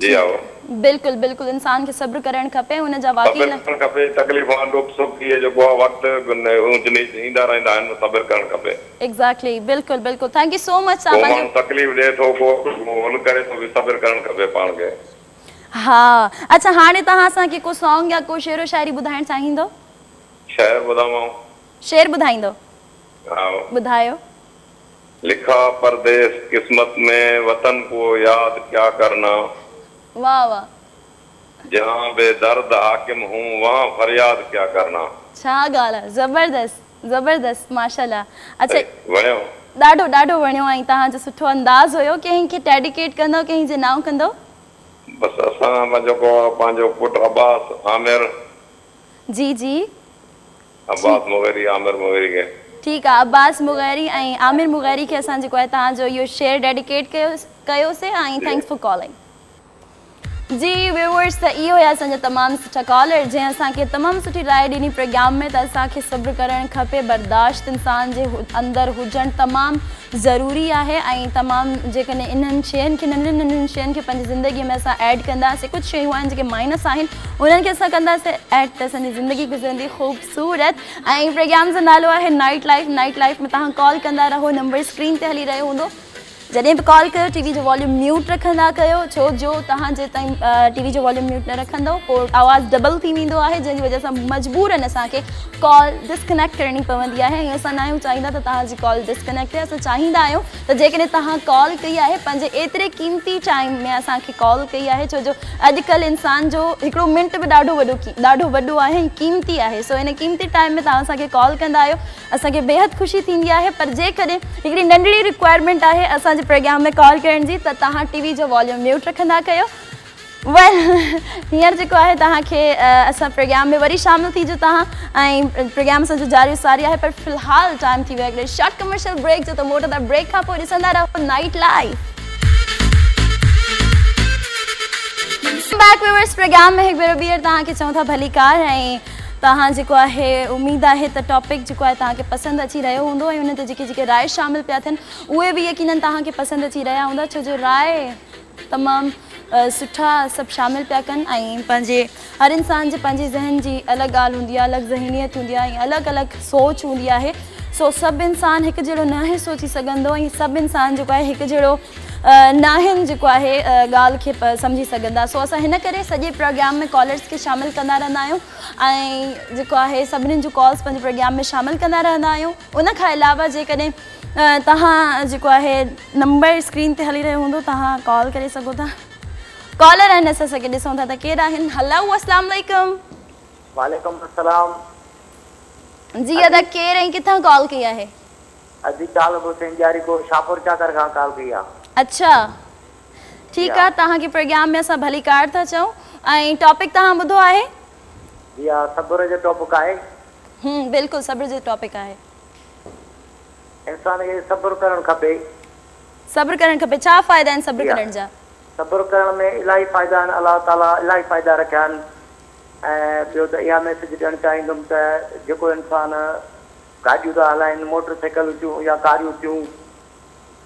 जी हा बिल्कुल बिल्कुल इंसान के सब्र करण खपे उन जा वाकई न करण खपे तकलीफ वा दुख सुख ये जो वक्त उन जने ईंदा रहंदा आ सब्र करण खपे एग्जैक्टली exactly, बिल्कुल बिल्कुल थैंक यू सो मच सा पा तकलीफ दे तो को उन करे तो भी सब्र करण खपे पाण के हां अच्छा हाने तहां सा के को सॉन्ग या को शेर व शायरी बुधाइन चाहिंदो शेर बुधावा शेर बुधाइंदो हां बुधायो लिखा वाह वाह जहां बे दर्द हाकिम हूं वहां फरियाद क्या करना अच्छा गाल है जबरदस्त जबरदस्त माशाल्लाह अच्छा वणियो डाडो डाडो वणियो आई तहां जो सुठो अंदाज होयो केहि के डेडिकेट कंदो केहि जे नाव कंदो बस असा म जो को पांजो पुट अब्बास आमिर जी जी अब्बास मुगैरी आमिर मुगैरी के ठीक है अब्बास मुगैरी आई आमिर मुगैरी के असा जो को तहां जो यो शेयर डेडिकेट कयो से आई थैंक्स फॉर कॉलिंग जी व्यूवर्स त इहो आहे असांजा तमामु सुठा कॉलर जंहिं असांखे तमामु सुठी राय ॾिनी प्रोग्राम में त असांखे सभु करणु खपे बर्दाश्त इंसान जे अंदरि हुजणु तमामु ज़रूरी आहे ऐं तमामु जेकॾहिं इन्हनि शयुनि खे नंढियुनि नंढियुनि शयुनि खे पंहिंजी ज़िंदगीअ में असां ऐड कंदासीं कुझु शयूं आहिनि जेके माइनस आहिनि उन्हनि खे असां कंदासीं ऐड त असांजी ज़िंदगी गुज़रंदी ख़ूबसूरत ऐं प्रोग्राम जो नालो आहे नाइट लाइफ नाइट लाइफ में तव्हां कॉल कंदा रहो नंबर स्क्रीन ते हली रहियो हूंदो जैसे भी कॉल कर टीवी जो वॉल्यूम म्यूट रखा कर छो जो तव्हां जेसिताईं टीवी जो वॉल्यूम म्यूट न रखंदव पोइ आवाज़ु डबल थी वेंदो आहे जंहिंजी वजह सां मजबूरनि असांखे कॉल डिस्कनेक्ट करणी पवंदी आहे हीअं असां न आहियूं चाहींदा त तव्हांजी कॉल डिस्कनेक्ट है असां चाहींदा आहियूं त जेकॾहिं तव्हां कॉल कई आहे पंहिंजे एतिरे क़ीमती टाइम में असांखे कॉल कई आहे छो जो अॼुकल्ह इंसान जो हिकिड़ो मिंट बि ॾाढो वॾो ॾाढो वॾो आहे क़ीमती आहे सो इन क़ीमती टाइम में तव्हां असांखे कॉल कंदा आहियो असांखे बेहदि ख़ुशी थींदी आहे पर जेकॾहिं हिकिड़ी नंढड़ी रिक्वायरमेंट आहे असां असांजे प्रोग्राम में कॉल करण जी त जो वॉल्यूम म्यूट रखा कर वेल हिंसर जो है तव्हांखे असां प्रोग्राम में वरी शामिल थी जो ऐं प्रोग्राम असांजो जारी सारी है पर फिलहाल टाइम थी वियो शॉर्ट कमर्शियल ब्रेक जो तो मोटा था ब्रेक का पोइ रहो night life back viewers programme में एक भेरो ॿीहर तव्हांखे चऊं भली कार तव्हां जेको आहे उमेदु आहे त टॉपिक जेको आहे तव्हांखे पसंदि अची रहियो हूंदो ऐं उन ते जेके जेके राय शामिलु पिया थियनि उहे बि यकीन तव्हांखे पसंदि अची रहिया हूंदा छो जो राय तमामु सुठा सभु शामिलु पिया कनि ऐं पंहिंजे हर इंसान जे पंहिंजे ज़हन जी अलॻि ॻाल्हि हूंदी आहे अलॻि ज़हनियत हूंदी आहे ऐं अलॻि अलॻि सोच हूंदी आहे सो सभु इंसानु हिकु जहिड़ो न सोची सघंदो ऐं सभु इंसानु जेको आहे नाहिन जेको आहे ॻाल्हि खे सम्झी सघंदा सो असां हिन करे सॼे प्रोग्राम में कॉलर्स खे शामिलु कंदा रहंदा आहियूं ऐं जेको आहे सभिनीनि जूं कॉल्स पंहिंजे प्रोग्राम में शामिलु कंदा रहंदा आहियूं उन खां अलावा जेकॾहिं तव्हां जेको आहे नंबर स्क्रीन ते हली रहियो हूंदो तव्हां कॉल करे सघो था कॉलर आहिनि असां सॻे ॾिसूं था त केरु आहिनि हलो अस्सलाम वालेकुम वालेकुम अस्सलाम जी अदा केरु ऐं किथां कॉल कई आहे अजी काल हुसैन जारी को शाहपुर चाकर खां कॉल कई आहे अच्छा ठीक है तहां के प्रोग्राम में सब भली कार था चो आई टॉपिक तहां बुधो आ है या सब्र जे टॉपिक आ है हम बिल्कुल सब्र जे टॉपिक आ है इंसान के सब्र करण खपे सब्र करण खपे चा फायदा इन सब्र करण जा सब्र करण में इलाही फायदा है अल्लाह ताला इलाही फायदा रखान ए जो तो या मैसेज देन चाहि तुम त जेको इंसान गाडी दा हलाइन मोटरसाइकिल जो या कारियो जो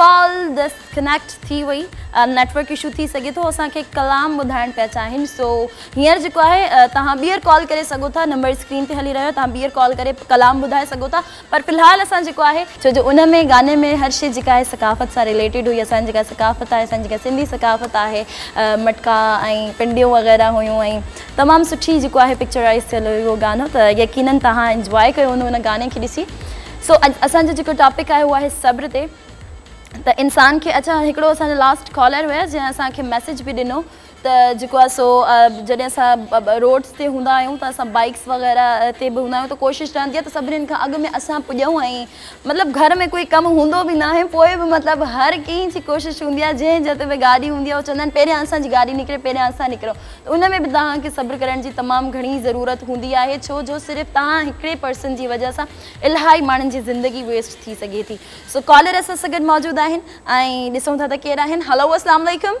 কল দিস কানেক্ট টি ওয়াই নেটওয়ার্ক ইস্যু থি সগে তো আসাকে كلام বুধান পে চাহেন সো হিয়ার যো কো আ থা বিয়ার কল করে সগো থা নাম্বার স্ক্রিন তে হলি রয় থা বিয়ার কল করে كلام বুধাই সগো থা পার ফিলাল আসান যো কো আ যে উনমে গানে মে হর শে জিকায়ে সংস্কৃতি সা রিলেটেড হই আসান জিকা সংস্কৃতি আ আসান জিকা সিন্ধি সংস্কৃতি আহে মটকা আই পিন্ডিও वगেরা হইউ আই तमाम সুঠী যো কো আ পিকচারাইজ সেল হই গো গানা তা ইয়াকিনন থা এনজয় কয় উন গানে কি দিসি সো আসান যো জিকো টপিক আয়া ও আ হে صبر তে त इंसान खे अच्छा हिकिड़ो असांजो लास्ट कॉलर हुआ जंहिं असांखे मैसेज बि ॾिनो त जेको आहे सो जॾहिं असां रोड्स ते हूंदा आहियूं त असां बाइक्स वग़ैरह ते बि हूंदा आहियूं त कोशिशि रहंदी आहे त सभिनीनि खां अॻु में असां पुॼऊं ऐं मतिलबु घर में कोई कमु हूंदो बि न आहे पोइ बि मतिलबु हर कंहिंजी कोशिशि हूंदी आहे जंहिं जॻहि गाॾी हूंदी आहे उहे चवंदा आहिनि पहिरियां असांजी गाॾी निकिरे पहिरियां असां निकिरूं उन में बि तव्हांखे सब्र करण जी तमामु घणी ज़रूरत हूंदी आहे छो जो सिर्फ़ु तव्हां हिकिड़े पर्सन जी वज़ह सां इलाही माण्हुनि जी ज़िंदगी वेस्ट थी सघे थी सो कॉलर असां सां गॾु मौजूदु आहिनि ऐं ॾिसूं था त केरु हलो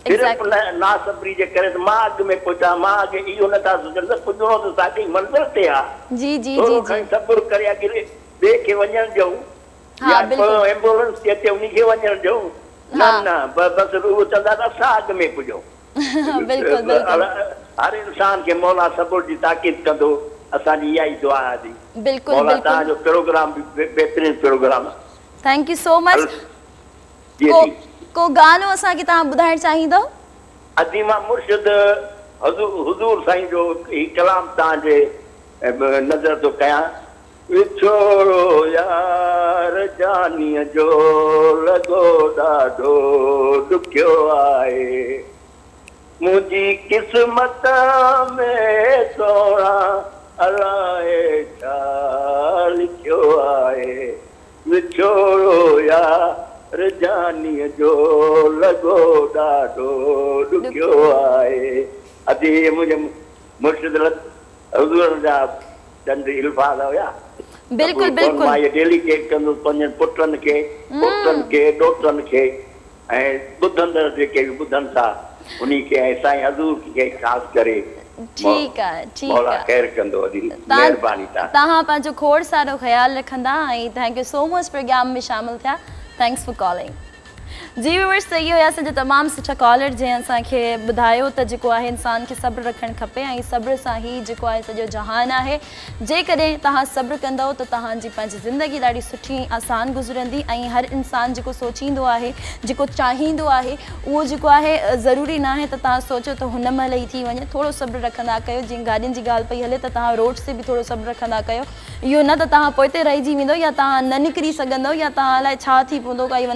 असां हर इंसान खे ताक़ीद कंदो ई दुआरीन थैंक्यू सो मच को गानो असांखे तव्हां ॿुधाइण चाहींदव अॼु मां मुर्शद हज़ूर साईं जो कलाम जे नज़र थो कयां लिखियो आहे विछोड़ो या رے جانی جو لگو داڑو دکھيو آي ادي مونکي مرشد حضرت دا دند الفاظ هيا بالکل بالکل ماي ڈیلی کیک پن پٹن کے پٹن کے ڈاکٹرن کے ائ بدھن اندر جيڪي بدھن تھا اني کي ايساي حضور کي خاص ڪري ٹھيڪ آهي ٹھيڪ اور خير ڪندو ادي مهرباني تا توهان پجو خوڑ سارو خيال رکندا ائ thank you Thanks for calling. जी व्यूवर्स त इहो आहे असांजा तमामु सुठा कॉलर जंहिं असांखे ॿुधायो त जेको आहे इंसान खे सभु रखणु खपे ऐं सभु सां ई जेको आहे सॼो जहान आहे जेकॾहिं तव्हां सभु कंदव त तव्हांजी पंहिंजी ज़िंदगी ॾाढी सुठी आसान गुज़रंदी ऐं हर इंसान जेको सोचींदो आहे जेको चाहींदो आहे उहो जेको आहे ज़रूरी न आहे त तव्हां सोचो त हुन महिल ई थी वञे थोरो सभु रखंदा कयो जीअं गाॾियुनि जी ॻाल्हि पई हले त तव्हां रोड ते बि थोरो सभु रखंदा कयो इहो न त तव्हां पोइ ते रहिजी वेंदो या तव्हां न निकिरी सघंदव या तव्हां लाइ छा थी पवंदो काई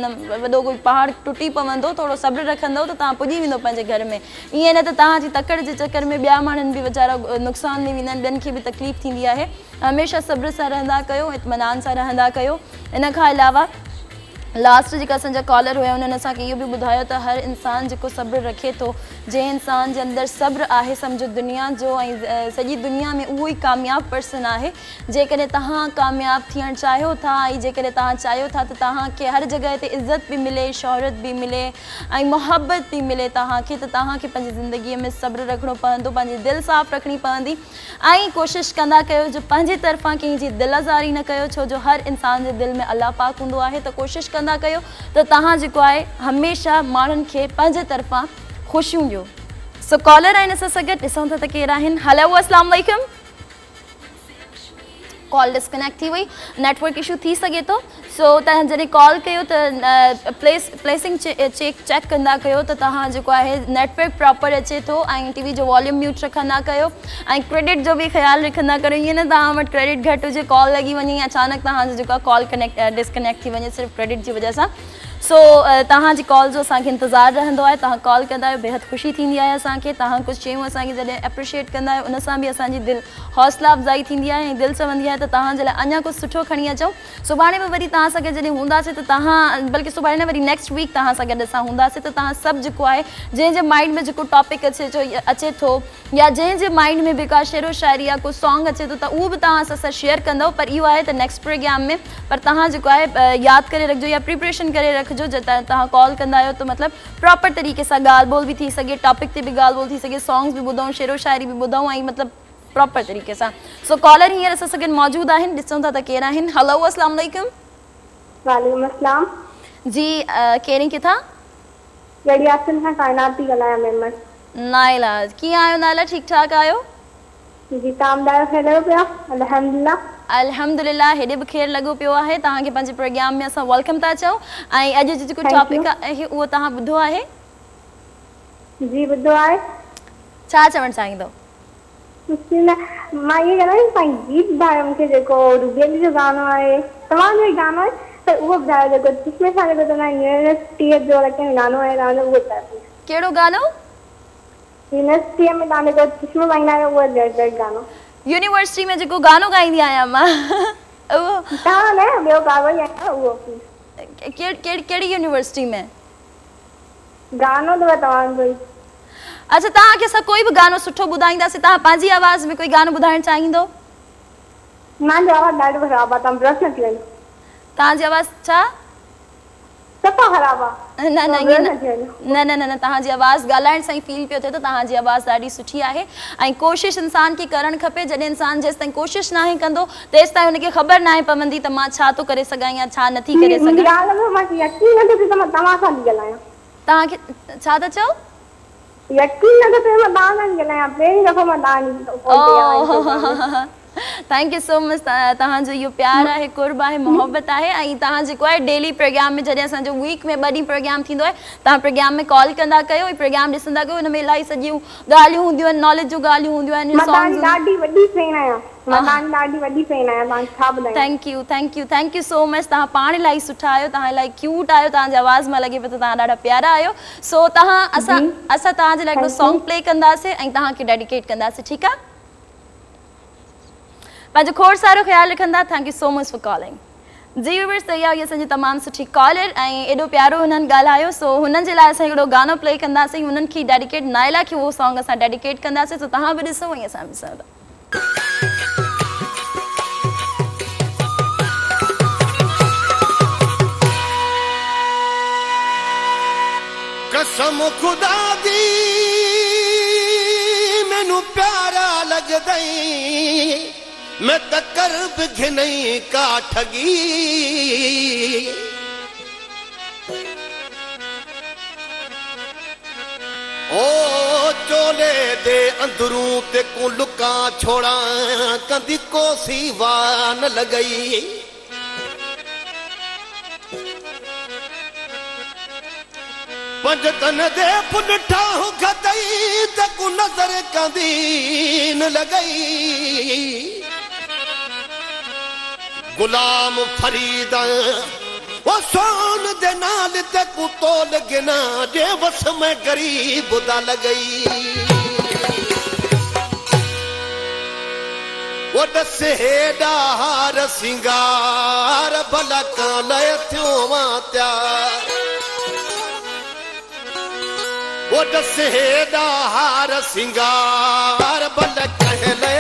कोई पहाड़ ट टुटी पवंदो थोरो सब्र रखंदो त तव्हां पुॼी वेंदो पंहिंजे घर में ईअं न त तव्हांजी तकड़ जे चकर में ॿिया माण्हुनि बि वीचारा नुक़सान में वेंदा आहिनि ॿियनि खे बि तकलीफ़ थींदी आहे हमेशह सब्र सां रहंदा कयो इतमान सां रहंदा कयो इन खां अलावा लास्ट जो असा कॉलर हुआ उन्होंने असा इहो भी बुधा तो हर इंसान जो सब्र रखे तो जै इंसान के अंदर सब्र है समझो दुनिया जो सजी दुनिया में उ कामयाब पर्सन है जैसे तव्हां कामयाब थियणु चाहो था जैसे जेकॾहिं चाहो था तो तव्हांखे हर जगह से इज्जत भी मिले शोहरत भी मिले मोहब्बत भी मिले तव्हांखे तो तव्हांखे जिंदगी में सब्र रखो पवे दिल साफ रखनी पवी कोशिश कदा कोशिशि जो पंहिंजी तरफा कहीं दिल आजारी न करो छो जो हर इंसान के दिल में अल्लाह पाक हों तो कोशिश कंदा कंदा कयो तो तव्हां जेको आहे हमेशा मानन के पंहिंजे तरफा खुशियों सो कॉलर आहिनि असां था त हलो असलाम वालेकुम কল ডিসকানেক্ট থই হুই নেটওয়ার্ক ইস্যু থি সকে তো সো তা জন কল কয়ে তো প্লেসিং চেক চেক কন্দা কয়ে তো তা যা কো হে নেটওয়ার্ক প্রপার আছে তো আই টিভি জো ভলিউম মিউট রাখন্দা কয়ে আই ক্রেডিট জো ভি খেয়াল রাখন্দা করো ই না তা আম ক্রেডিট ਘট হয়ে কল লাগি বনি اچانک তা যা কো কল কানেক্ট ডিসকানেক্ট থই বনি सिर्फ ক্রেডিট জি وجہ সা सो uh, तव्हांजी कॉल जो असांखे इंतज़ारु रहंदो आहे तव्हां कॉल कंदा बेहद ख़ुशी थी आहे कुछ तव्हां कुझु शयूं एप्रिशिएट कंदा आहियो उन सां बि असांजी हौसला अफ़ज़ाई थी आहे ऐं दिलि चवंदी आहे त तव्हांजे लाइ अञा कुझु में वरी तव्हां सां गॾु जॾहिं बल्कि सुभाणे न वरी नेक्स्ट वीक तुम हूँ तो असां जो है जैसे माइंड में जो टॉपिक अचे अचे तो या जैसे माइंड में भी का शेरो शाइरी या को सॉन्ग अचे तो वो भी तुम तव्हां शेयर कंदव पर इहो आहे नेक्स्ट प्रोग्राम में पर तुम जो है याद कर रखो या प्रिपरेशन कर रख रखिजो जॾहिं तव्हां कॉल कंदा आहियो त मतिलबु प्रॉपर तरीक़े सां ॻाल्हि ॿोल बि थी सघे टॉपिक ते बि ॻाल्हि ॿोल थी सघे सॉन्ग्स बि ॿुधूं शेरो शाइरी बि ॿुधूं ऐं मतिलबु प्रॉपर तरीक़े सां सो कॉलर हींअर असां सां गॾु मौजूदु था त हलो अस्लाम वालेकुम जी कहिड़े किथां नाइला कीअं आहियो नाइला जी तव्हां ॿुधायो हलो अलहमदिल्ला अल्हम्दुलिल्लाह हेडे बखेर लगो पियो आहे तहां के पंजे प्रोग्राम में अस वेलकम ता चो आई आज जो जो टॉपिक है वो तहां बुधो आहे जी बुधो आहे छा चवण चाहि दो माई गाना नहीं पाई गीत बारम के देखो रुबेन जो गाना है तमाम ये गाना है वो गाना देखो जिसमें सारे तो ना ये टीए जो लगे गाना है ना वो केड़ो गाना ये में गाने को जिसमें बाईना है वो यूनिवर्सिटी में जो गानो गाई दी आया मां वो ता ने बेओ गावो या वो के के केडी यूनिवर्सिटी में गानो तो बतावन भाई अच्छा ता के सब कोई भी गानो सुठो बुदाईंदा से ता पाजी आवाज में कोई गानो बुधाण चाहिंदो मान जो आवाज डाड खराब आ तम प्रश्न के ता जी आवाज अच्छा सब खराब आ न न न आहे ऐं कोशिशि करणु खपे जॾहिं इंसान जेसिताईं कोशिशि नाहे कंदो तेसि ताईं हुनखे ख़बर न आहे पवंदी त मां छा थो करे सघां छा नथी करे यू सो मच तव्हांजो इहो प्यारु आहे कुर्ब आहे मुहबत आहे ऐं तव्हां जेको आहे जॾहिं असांजो वीक में ॿ ॾींहं प्रोग्राम थींदो आहे तव्हां प्रोग्राम में कॉल कंदा कयो प्रोग्राम ॾिसंदा यू सो मच तव्हां पाण इलाही सुठा आहियो तव्हां इलाही क्यूट आहियो तव्हांजे आवाज़ मां लॻे पियो त तव्हां ॾाढा प्यारा आहियो सो तव्हां असां असां तव्हांजे लाइ सॉन्ग प्ले कंदासीं डेडिकेट कंदासीं ठीकु आहे पंहिंजो खोड़ सारो ख़्यालु रखंदा thank you so much for calling जी असांजी तमामु सुठी कॉलर ऐं एॾो प्यारो हुननि ॻाल्हायो सो हुननि जे लाइ असां हिकिड़ो गानो प्ले कंदासीं हुननि खे डेडिकेट नायला खे उहो सॉन्ग असां डेडिकेट कंदासीं सो तव्हां बि ॾिसो ऐं असां बि मैं त कर बिघनई का ठगी ओ चोले दे अंदरू ते को लुका छोड़ा कदी को सीवान लगई पंज तन दे पुनठा हु गदई ते को नजर कदी न लगई ਗੁਲਾਮ ਫਰੀਦ ਉਹ ਸੋਨ ਦੇ ਨਾਲ ਤੇ ਕੋ ਤੋਲ ਗਿਨਾ ਜੇ ਵਸ ਮੈਂ ਗਰੀਬ ਦਾ ਲਗਈ ਉਹ ਦਸੇ ਦਾ ਹਾਰ ਸਿੰਗਾਰ ਬਲਕ ਲੈ ਥਿਓ ਵਾ ਤਿਆਰ ਉਹ ਦਸੇ ਦਾ ਹਾਰ ਸਿੰਗਾਰ ਬਲਕ ਲੈ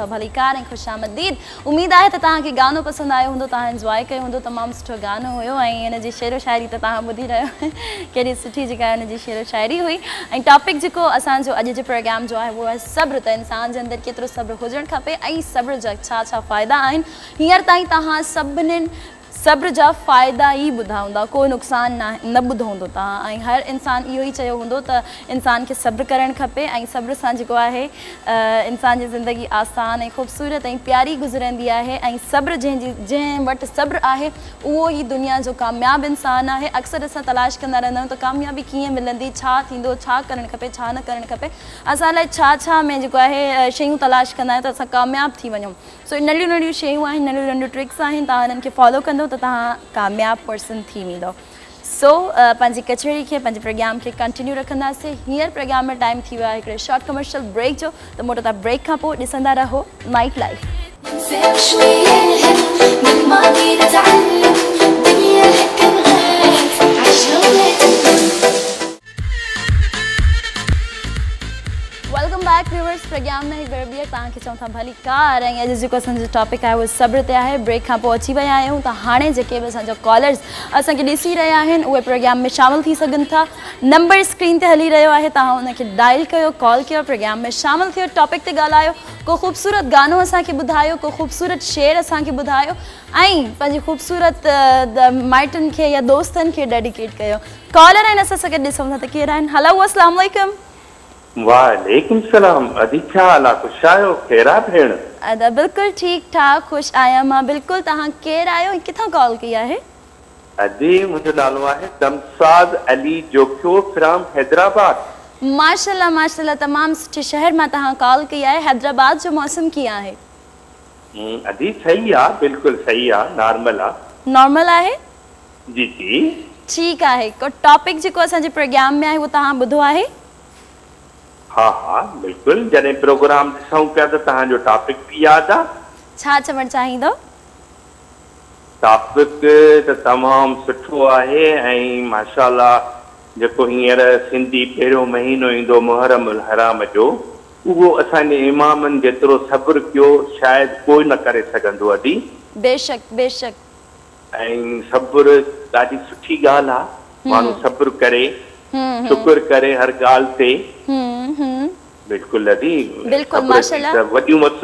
था भली ऐं ख़ुशामदीद उमेदु आहे त तव्हांखे गानो पसंदि आयो हूंदो तव्हां इंजॉय कयो हूंदो तमामु सुठो गानो हुयो ऐं हिन जी शेरु वशाइरी त तव्हां ॿुधी रहियो कहिड़ी सुठी जेका हुई ऐं टॉपिक जो असो अज के प्रोग्राम जो है वो है सब्र तो इंसान के अंदर केतो सब्र हुजणु खपे सब्र सभु फायदा छा छा फ़ाइदा सब्र जा फ़ाइदा ई ॿुधा हूंदा को नुक़सान न न ॿुधो हूंदो तव्हां ऐं हर इंसान इहो ई चयो हूंदो त इंसान खे सब्र करणु खपे ऐं सब्र सां जेको आहे इंसान जी ज़िंदगी आसान ऐं ख़ूबसूरत ऐं प्यारी गुज़रंदी आहे ऐं सब्र जंहिंजी जंहिं वटि सब्र आहे उहो ई दुनिया जो कामयाबु इंसानु आहे अक्सर असां तलाश कंदा रहंदा आहियूं त कामयाबी कीअं मिलंदी छा थींदो छा करणु खपे छा न करणु खपे असां लाइ छा छा में जेको आहे शयूं तलाश कंदा आहियूं त असां कामयाबु थी वञूं सो नंढियूं नंढियूं शयूं आहिनि नंढियूं नंढियूं ट्रिक्स आहिनि तव्हां हिननि खे फॉलो कंदो तो तव्हां पर्सन थी वेंदव सो पंहिंजी कचहरी के पंहिंजे प्रोग्राम के कंटिन्यू रखे हिंसर प्रोग्राम में टाइम थी एक शॉर्ट कमर्शियल ब्रेक जो तो मोटो तव्हां ब्रेक का पोइ रहो night life back viewers programme में हिकु भेरो तक तव्हांखे था भली कार ऐं अॼु जेको असांजो टॉपिक है वो सब्र ते आहे ब्रेक का अची विया आहियूं त हाणे जेके बि असांजा कॉलर्स असी रहा रहिया आहिनि प्रोग्राम में शामिल था नंबर स्क्रीन ते हली रो है तुम हुनखे डायल कर कॉल कर प्रोग्राम में शामिल थियो टॉपिक से ाल को ख़ूबसूरत गानो असांखे ॿुधायो को ख़ूबसूरत शेर असांखे ॿुधायो ऐं पंहिंजे ख़ूबसूरत माइटन के या दोस्तनि के डेडिकेट कर कॉलर आहिनि असां सॻे ॾिसूं हलो असलाम बिल्कुल ठीक ठाक खुश आया बिल्कुल कॉल किया है अदी मुजो नालो है दमसाज अली जोखियो फ्रॉम हैदराबाद माशाल्लाह माशाल्लाह तमाम सुठे शहर मां तहां कॉल किया है हैदराबाद जो मौसम किया है हम्म, अदी सही आ बिल्कुल सही आ नॉर्मल आ नॉर्मल आहे जी जी ठीक आहे को टॉपिक जेको असांजे प्रोग्राम में आहे वो तहां बुधो आहे हा हा बिल्कुलु जॾहिं प्रोग्राम ॾिसूं पिया तव्हां महीनो ईंदो मुहरम जो उहो असांजे इमामनि जेतिरो सब्र कयो शायदि कोई न करे सघंदो अॼु बेशक बेशक ऐं सब्रा माण्हू सब्र करे शुक्र करे हर गाल ते बिल्कुल अदी बिल्कुल माशाल्लाह वडी मस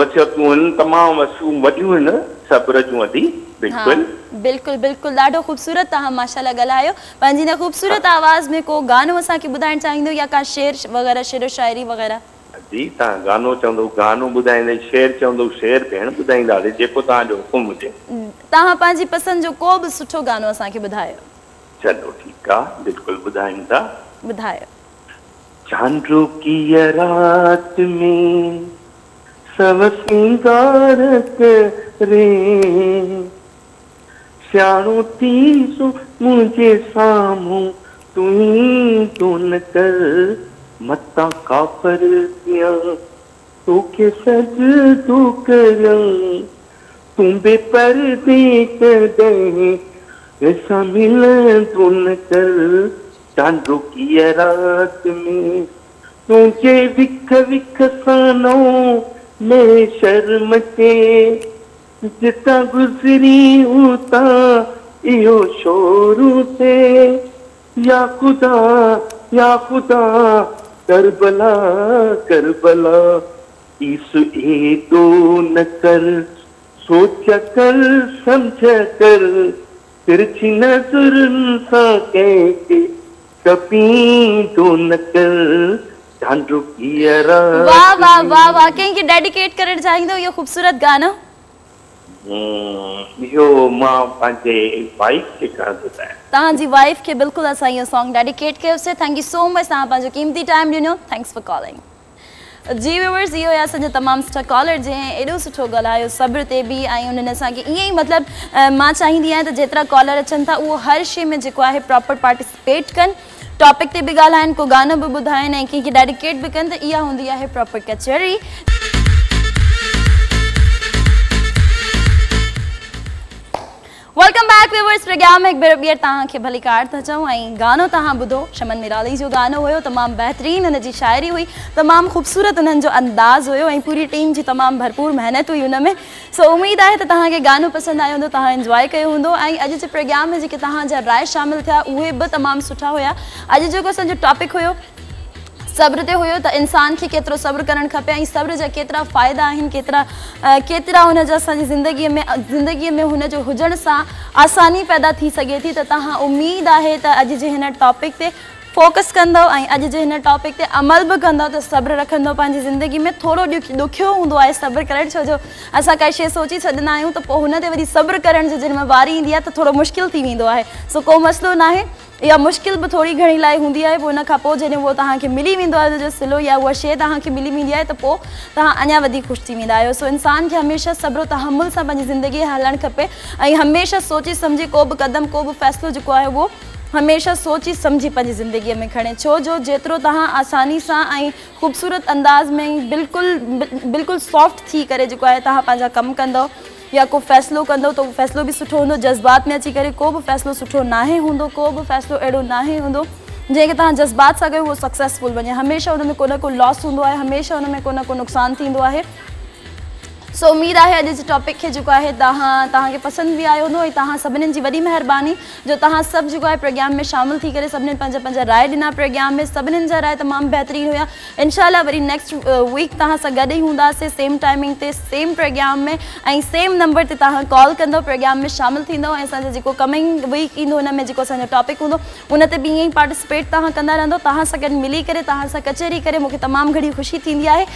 वछो तुन तमाम वसु वडी न सब्र जो अदी बिल्कुल बिल्कुल बिल्कुल लाडो खूबसूरत आ माशाल्लाह गलायो पंजी ना खूबसूरत आवाज में को गानो असा के बुधाइन या का शेर वगैरह शेर शायरी वगैरह अदी ता गानो चंदो गानो बुधाइन शेर चंदो शेर पेन बुधाइन जेको ता हुकुम मुजे ता पंजी पसंद जो को भी सुठो गानो असा के चलो ठीक है बिल्कुल ॿुधायूं था ॿुधायो की कीअ रात में सब सिंगारत रे सियाणो थी सो मुंहिंजे साम्हूं तू तो न कर मता कापर थिया तोखे सॼो थो करियां तूं बे परदे कॾहिं कैसा मिल तुन कर चांदो की रात में तुझे विख विख सानो मैं शर्म के जिता गुजरी उता इो शोरू से या खुदा या खुदा करबला करबला इस ए दो न कर सोच कर समझ कर திருச்சி நசுருன்சா கேக்கு कभी तो नकल चांदू किया वाह वाह वाह वाह कहीं डेडिकेट करण चाहेंगे ये खूबसूरत गाना यो मां पंहिंजे वाइफ खे करण थो चाहियां तव्हांजी वाइफ खे बिल्कुलु असां इहो सॉन्ग डेडिकेट कयोसीं थैंक यू सो मच तव्हां पंहिंजो क़ीमती टाइम ॾिनो थैंक्स फॉर कॉलिंग जी व्यूवर्स इहो हुया असांजा तमामु सुठा कॉलर जंहिं एॾो सुठो ॻाल्हायो सब्र ते बि ऐं उन्हनि असांखे ईअं ई मतिलबु मां चाहींदी आहियां त जेतिरा कॉलर अचनि था उहो हर शइ में जेको आहे प्रॉपर पार्टिसिपेट कनि टॉपिक ते बि ॻाल्हाइनि को गानो बि ॿुधाइनि ऐं कंहिंखे डेडिकेट बि कनि त इहा हूंदी आहे प्रॉपर कचेरी वेलकम बैक व्यूवर्स प्रोग्राम में हिकु भेरो ॿीहर तव्हांखे भलीकार था चऊं ऐं गानो तव्हां ॿुधो शमन मिराली जो गानो हुयो तमाम बेहतरीन हुन जी शाइरी हुई तमाम ख़ूबसूरत हुननि जो अंदाज़ हुयो ऐं पूरी टीम जी तमाम भरपूर मेहनत हुई हुन में सो उम्मीद है त के गानो पसंद आयो हूंदो तव्हां इंजॉय कयो हूंदो ऐं अॼु जे प्रोग्राम में जेके तव्हांजा राय शामिलु थिया उहे बि तमामु सुठा जो अॼु जेको असांजो टॉपिक हुयो सब्र ते हुयो त इंसान खे केतिरो सब्र करणु खपे ऐं सब्र जा केतिरा फ़ाइदा आहिनि केतिरा केतिरा हुन जा असांजी ज़िंदगीअ में ज़िंदगीअ में हुन जो हुजण सां आसानी पैदा थी सघे थी त तव्हां उमेदु आहे त अॼु जे हिन टॉपिक ते फोकस कंदव ऐं अॼु जे हिन टॉपिक ते अमल बि कंदव त सब्र रखंदव पंहिंजी ज़िंदगी में थोरो ॾुख ॾुखियो हूंदो आहे सब्र करणु छो जो असां काई शइ सोचे छॾंदा आहियूं त पोइ हुन ते वरी सब्र करण जी जिन वारी ईंदी आहे त थोरो मुश्किल थी वेंदो आहे सो को मसइलो न आहे या मुश्किल भी थोड़ी घड़ी लाई होंगी है पोइ हुन खां पोइ जॾहिं मिली वो जो सिलो या उहा शे तक मिली वी है तो पोइ खुश अञा थी वेंदा सो इंसान खे हमेशह सब्र तहमुल से पंहिंजी ज़िंदगी हलणु खपे हमेशा सोची समझी को भी क़दम को भी फैसलो जो है वो हमेशा सोची समझी पंहिंजी जिंदगी में खड़े छो जो जो तव्हां आसानी सां ख़ूबसूरत अंदाज़ में बिल्कुल बिल्कुल सॉफ्ट थी करे जेको आहे तव्हां पंहिंजा कमु कंदव या को फैसलो कंदो तो फैसलो भी बि सुठो हूंदो जज़्बात में अची करे को बि फ़ैसिलो सुठो नाहे हूंदो को बि फ़ैसिलो अहिड़ो नाहे हूंदो जंहिंखे तव्हां जज़्बात सां कयो उहो सक्सेसफुल वञे हमेशह हुन में कोन को लॉस हूंदो आहे हमेशह हुन में कोन को नुक़सानु थींदो आहे सो उम्मीद है अज जो टॉपिक के जेको आहे तव्हां तव्हांखे पसंदि बि आयो हूंदो ऐं तव्हां सभिनीनि जी जो तव्हां सभु जेको आहे प्रोग्राम में शामिल थी करे सभिनीनि राय ॾिना प्रोग्राम में सभिनीनि जा राय तमामु बहितरीनु हुया इनशाला वरी नेक्स्ट वीक तव्हां सां गॾु सेम टाइमिंग से सेम प्रोग्राम में सेम नंबर से तव्हां कॉल कंदव प्रोग्राम में शामिल थींदव ऐं कमिंग वीक में जेको असांजो टॉपिक हूंदो उन ते बि पार्टिसिपेट तव्हां कंदा रहंदव तव्हां मिली करे तव्हां सां कचहरी ख़ुशी थी आहे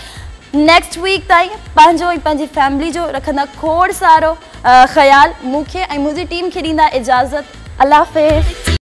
नेक्स्ट वीक ताई पंहिंजो ऐं पंहिंजी फैमिली जो रखंदा खोड़ सारो ख़्यालु मूंखे ऐं मुंहिंजी टीम खे ॾींदा इजाज़त अलाफ़ेज़